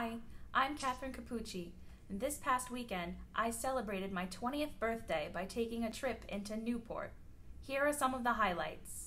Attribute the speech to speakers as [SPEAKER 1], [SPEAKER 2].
[SPEAKER 1] Hi, I'm Catherine Cappucci. And this past weekend, I celebrated my 20th birthday by taking a trip into Newport. Here are some of the highlights.